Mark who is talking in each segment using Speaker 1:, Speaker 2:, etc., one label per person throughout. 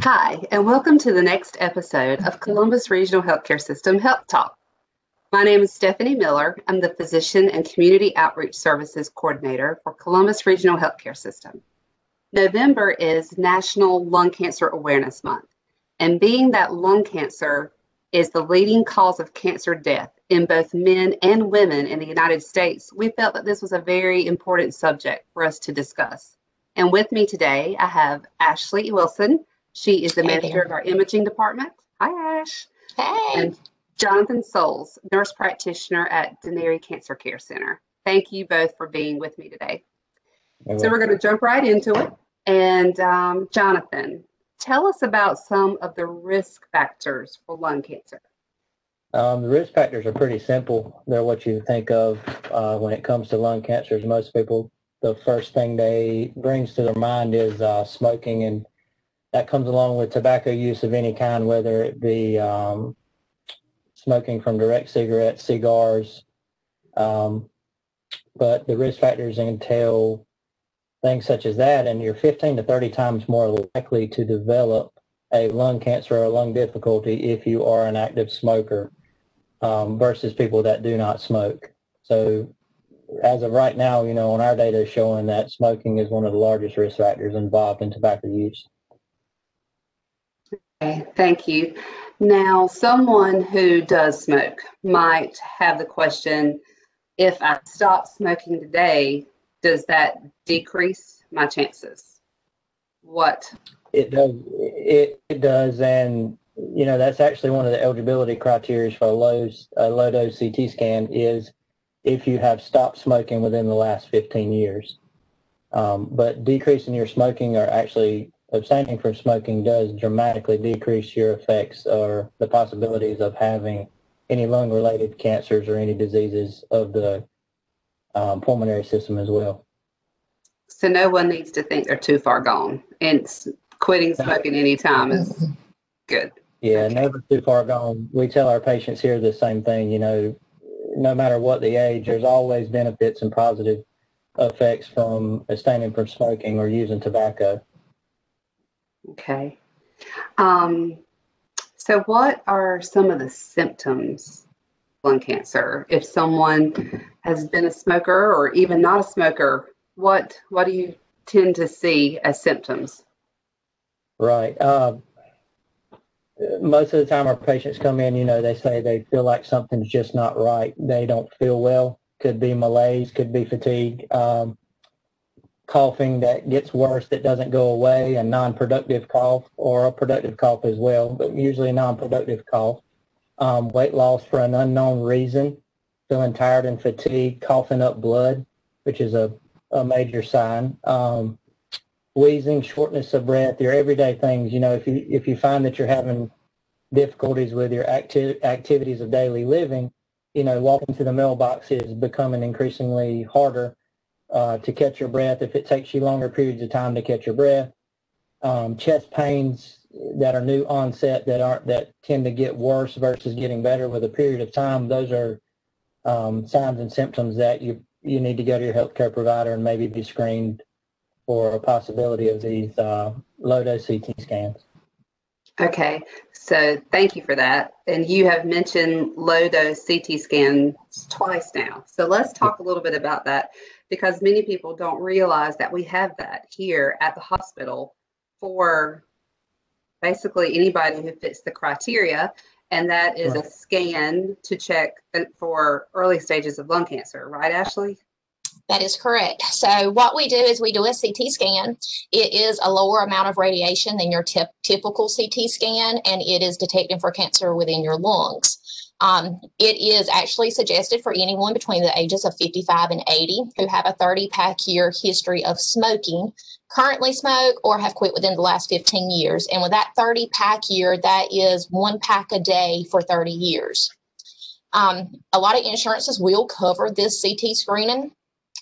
Speaker 1: Hi, and welcome to the next episode of Columbus Regional Healthcare System Health Talk. My name is Stephanie Miller. I'm the Physician and Community Outreach Services Coordinator for Columbus Regional Healthcare System. November is National Lung Cancer Awareness Month, and being that lung cancer is the leading cause of cancer death in both men and women in the United States, we felt that this was a very important subject for us to discuss. And with me today, I have Ashley Wilson. She is the
Speaker 2: Hey
Speaker 1: manager
Speaker 2: there.
Speaker 1: of our imaging department. Hi, Ash.
Speaker 2: Hey.
Speaker 1: And Jonathan Souls, nurse practitioner at Denary Cancer Care Center. Thank you both for being with me today. So we're going to jump right into it. And um, Jonathan, tell us about some of the risk factors for lung cancer.
Speaker 3: Um, the risk factors are pretty simple. They're what you think of uh, when it comes to lung cancers. Most people, the first thing they brings to their mind is uh, smoking, and that comes along with tobacco use of any kind, whether it be um, smoking from direct cigarettes, cigars. Um, but the risk factors entail things such as that, and you're 15 to 30 times more likely to develop a lung cancer or a lung difficulty if you are an active smoker um, versus people that do not smoke. So as of right now, you know, on our data is showing that smoking is one of the largest risk factors involved in tobacco use.
Speaker 1: Okay, thank you. Now, someone who does smoke might have the question if I stop smoking today, does that decrease my chances? What?
Speaker 3: It does. It, it does, and you know that's actually one of the eligibility criteria for a low a low dose CT scan is if you have stopped smoking within the last 15 years. Um, but decreasing your smoking or actually abstaining from smoking does dramatically decrease your effects or the possibilities of having any lung-related cancers or any diseases of the um, pulmonary system as well.
Speaker 1: So no one needs to think they're too far gone, and quitting smoking anytime is good.
Speaker 3: Yeah,
Speaker 1: Okay.
Speaker 3: never too far gone. We tell our patients here the same thing, you know, no matter what the age, there's always benefits and positive effects from abstaining from smoking or using tobacco.
Speaker 1: Okay. Um, so, what are some of the symptoms of lung cancer? If someone has been a smoker or even not a smoker, what what do you tend to see as symptoms?
Speaker 3: Right. Uh, most of the time our patients come in, you know, they say they feel like something's just not right. They don't feel well. Could be malaise, could be fatigue, um, coughing that gets worse that doesn't go away, a non-productive cough or a productive cough as well, but usually a non-productive cough. Um, weight loss for an unknown reason, feeling tired and fatigued, coughing up blood, which is a, a major sign. Um, wheezing, shortness of breath, your everyday things. You know, if you if you find that you're having difficulties with your acti- activities of daily living, you know, walking to the mailbox is becoming increasingly harder uh, to catch your breath. If it takes you longer periods of time to catch your breath, um, chest pains that are new onset that aren't that tend to get worse versus getting better with a period of time. Those are um, signs and symptoms that you you need to go to your healthcare provider and maybe be screened for a possibility of these uh, low-dose CT scans.
Speaker 1: Okay, so thank you for that. And you have mentioned low dose CT scans twice now. So let's talk a little bit about that because many people don't realize that we have that here at the hospital for basically anybody who fits the criteria. And that is a scan to check for early stages of lung cancer, right, Ashley?
Speaker 2: That is correct. So what we do is we do a CT scan. It is a lower amount of radiation than your tip, typical CT scan, and it is detecting for cancer within your lungs. Um, it is actually suggested for anyone between the ages of 55 and 80 who have a 30 pack year history of smoking, currently smoke, or have quit within the last 15 years. And with that 30 pack year, that is one pack a day for 30 years. Um, a lot of insurances will cover this CT screening.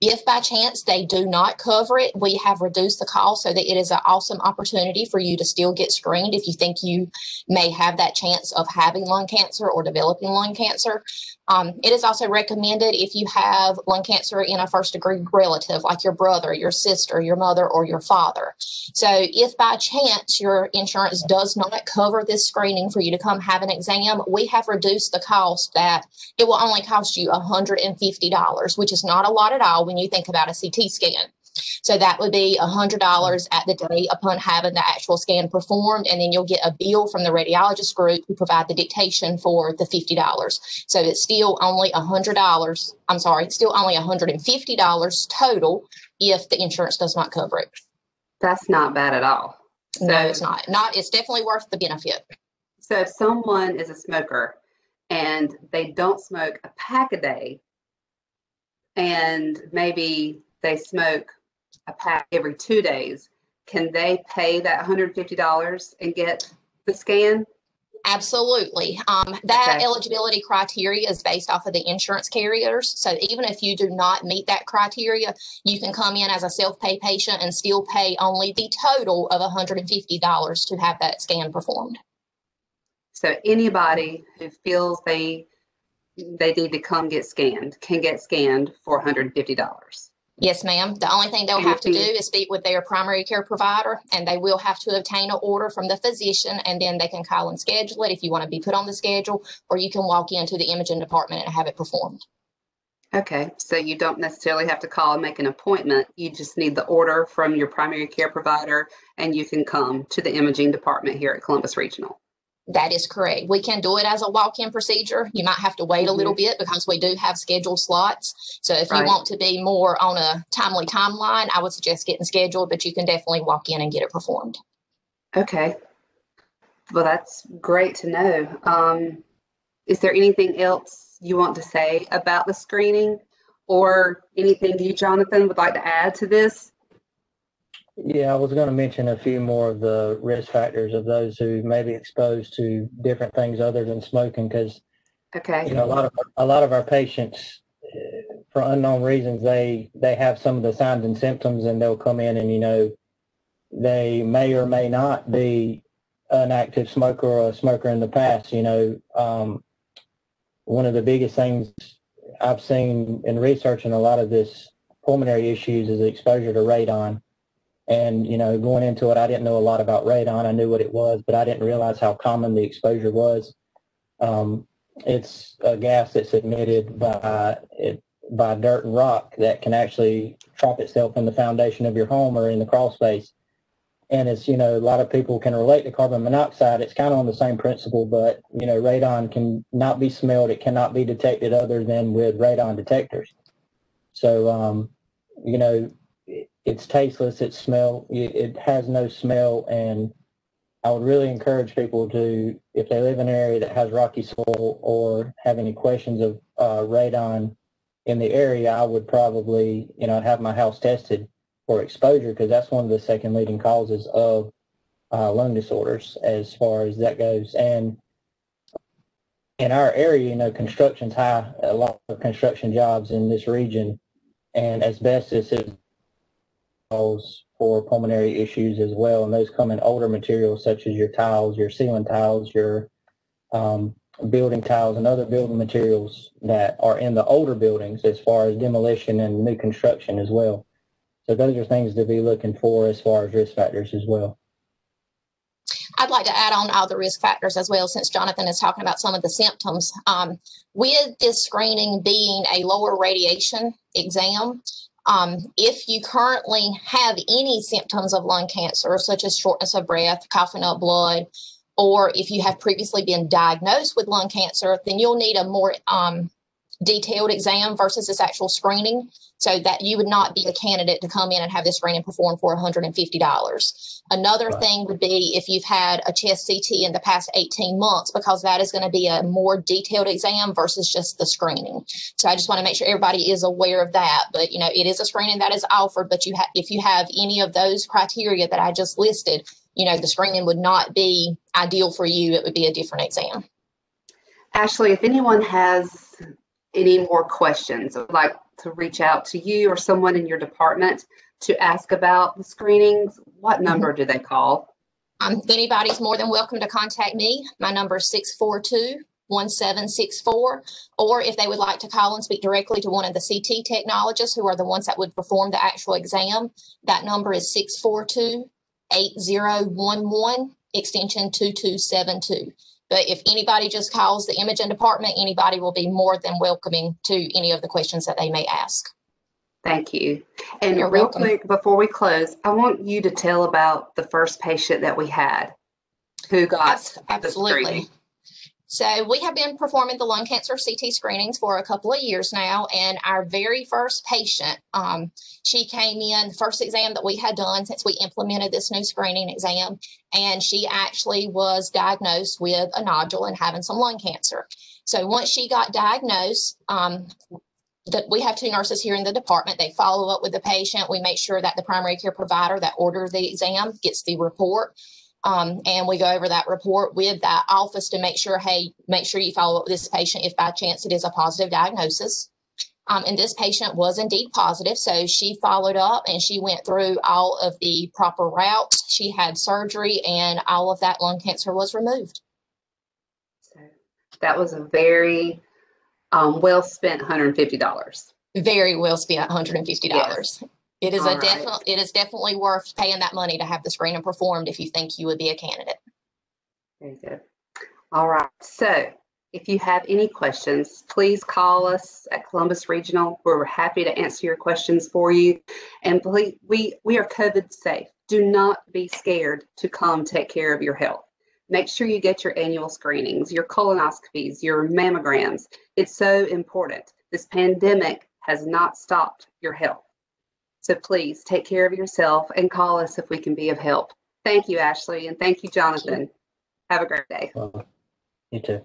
Speaker 2: If by chance they do not cover it, we have reduced the cost so that it is an awesome opportunity for you to still get screened if you think you may have that chance of having lung cancer or developing lung cancer. Um, it is also recommended if you have lung cancer in a first degree relative, like your brother, your sister, your mother, or your father. So, if by chance your insurance does not cover this screening for you to come have an exam, we have reduced the cost that it will only cost you $150, which is not a lot at all when you think about a CT scan. So that would be $100 mm-hmm. at the day upon having the actual scan performed, and then you'll get a bill from the radiologist group who provide the dictation for the $50. So it's still only $100. I'm sorry, it's still only $150 total if the insurance does not cover it.
Speaker 1: That's not bad at all.
Speaker 2: So, no, it's not. Not. It's definitely worth the benefit.
Speaker 1: So if someone is a smoker and they don't smoke a pack a day, and maybe they smoke a pack every two days, can they pay that $150 and get the scan?
Speaker 2: Absolutely. Um, that okay. eligibility criteria is based off of the insurance carriers. So even if you do not meet that criteria, you can come in as a self pay patient and still pay only the total of $150 to have that scan performed.
Speaker 1: So anybody who feels they they need to come get scanned can get scanned for $150.
Speaker 2: Yes, ma'am. The only thing they'll have to do is speak with their primary care provider, and they will have to obtain an order from the physician, and then they can call and schedule it if you want to be put on the schedule, or you can walk into the imaging department and have it performed.
Speaker 1: Okay, so you don't necessarily have to call and make an appointment. You just need the order from your primary care provider, and you can come to the imaging department here at Columbus Regional.
Speaker 2: That is correct. We can do it as a walk-in procedure. You might have to wait mm-hmm. a little mm-hmm. bit because we do have scheduled slots. So if right. you want to be more on a timely timeline, I would suggest getting scheduled, but you can definitely walk in and get it performed.
Speaker 1: Okay. Well, that's great to know. Um, is there anything else you want to say about the screening or anything you, Jonathan, would like to add to this?
Speaker 3: Yeah, I was going to mention a few more of the risk factors of those who may be exposed to different things other than smoking, because
Speaker 1: okay,
Speaker 3: you know, a lot of a lot of our patients, uh, for unknown reasons, they they have some of the signs and symptoms, and they'll come in and you know, they may or may not be an active smoker or a smoker in the past. You know, um, one of the biggest things I've seen in research researching a lot of this pulmonary issues is exposure to radon and, you know, going into it, I didn't know a lot about radon. I knew what it was, but I didn't realize how common the exposure was. Um, it's a gas that's emitted by it, by dirt and rock that can actually trap itself in the foundation of your home or in the crawl space. And it's, you know, a lot of people can relate to carbon monoxide. It's kind of on the same principle, but, you know, radon can not be smelled. It cannot be detected other than with radon detectors. So, um, you know, it's tasteless. It smell. It has no smell, and I would really encourage people to, if they live in an area that has rocky soil or have any questions of uh, radon in the area, I would probably, you know, have my house tested for exposure because that's one of the second leading causes of uh, lung disorders as far as that goes. And in our area, you know, construction's high, a lot of construction jobs in this region, and asbestos is for pulmonary issues as well, and those come in older materials such as your tiles, your ceiling tiles, your um, building tiles, and other building materials that are in the older buildings as far as demolition and new construction as well. So those are things to be looking for as far as risk factors as well.
Speaker 2: I'd like to add on all the risk factors as well, since Jonathan is talking about some of the symptoms. Um, with this screening being a lower radiation exam, um, if you currently have any symptoms of lung cancer, such as shortness of breath, coughing up blood, or if you have previously been diagnosed with lung cancer, then you'll need a more um, detailed exam versus this actual screening so that you would not be a candidate to come in and have this screening performed for $150. Another right. thing would be if you've had a chest CT in the past 18 months, because that is going to be a more detailed exam versus just the screening. So I just want to make sure everybody is aware of that. But you know, it is a screening that is offered, but you have if you have any of those criteria that I just listed, you know, the screening would not be ideal for you. It would be a different exam.
Speaker 1: Ashley, if anyone has any more questions, I'd like to reach out to you or someone in your department to ask about the screenings, what number do they call?
Speaker 2: Um, anybody's more than welcome to contact me. My number is 642 1764. Or if they would like to call and speak directly to one of the CT technologists who are the ones that would perform the actual exam, that number is 642 8011, extension 2272. But if anybody just calls the imaging department, anybody will be more than welcoming to any of the questions that they may ask.
Speaker 1: Thank you. And
Speaker 2: You're
Speaker 1: real
Speaker 2: welcome.
Speaker 1: quick, before we close, I want you to tell about the first patient that we had who got
Speaker 2: Absolutely. So we have been performing the lung cancer CT screenings for a couple of years now, and our very first patient, um, she came in the first exam that we had done since we implemented this new screening exam, and she actually was diagnosed with a nodule and having some lung cancer. So once she got diagnosed, um, that we have two nurses here in the department. They follow up with the patient. We make sure that the primary care provider that ordered the exam gets the report. Um, and we go over that report with that office to make sure, hey, make sure you follow up with this patient if by chance it is a positive diagnosis. Um, and this patient was indeed positive. So she followed up and she went through all of the proper routes. She had surgery and all of that lung cancer was removed.
Speaker 1: So That was a very um, well spent $150.
Speaker 2: Very well spent, $150. It is
Speaker 1: All
Speaker 2: a
Speaker 1: right.
Speaker 2: definite, it is definitely worth paying that money to have the screening performed if you think you would be a candidate.
Speaker 1: Very good. All right. So if you have any questions, please call us at Columbus Regional. We're happy to answer your questions for you. And please, we, we are COVID safe. Do not be scared to come take care of your health. Make sure you get your annual screenings, your colonoscopies, your mammograms. It's so important. This pandemic has not stopped your health. So please take care of yourself and call us if we can be of help. Thank you, Ashley, and thank you, Jonathan. Have a great day.
Speaker 3: Well, you too.